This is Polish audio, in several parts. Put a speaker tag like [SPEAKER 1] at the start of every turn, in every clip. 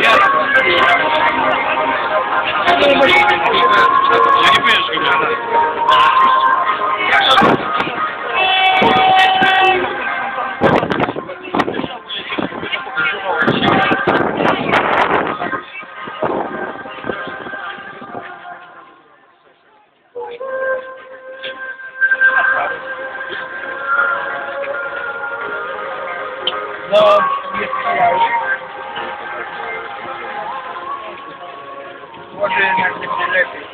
[SPEAKER 1] Yeah.
[SPEAKER 2] No, jest pojały. Może jednak będzie lepiej.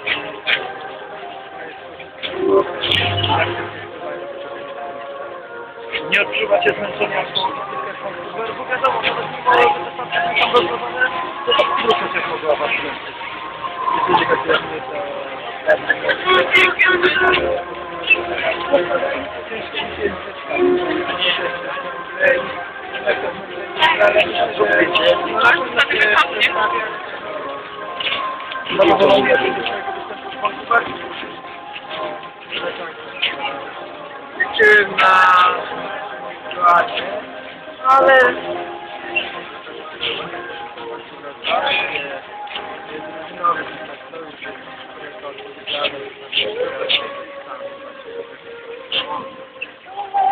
[SPEAKER 2] Nie odczuwacie zmęczenia po bo wiadomo, nawet mimo, że te stacje są dozowane, to obrócę też mogła was zmęczyć. Jeżeli chodzi o mnie, Liczyłem na ale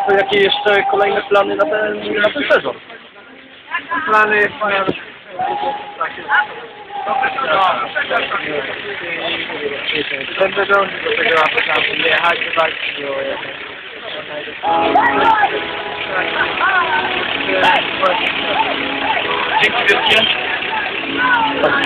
[SPEAKER 3] To jakie jeszcze kolejne plany na ten, na ten sezon?
[SPEAKER 2] Plany mają Będę dążył do tego, aby tam jechać, walczyć o
[SPEAKER 1] Dzięki wielkie.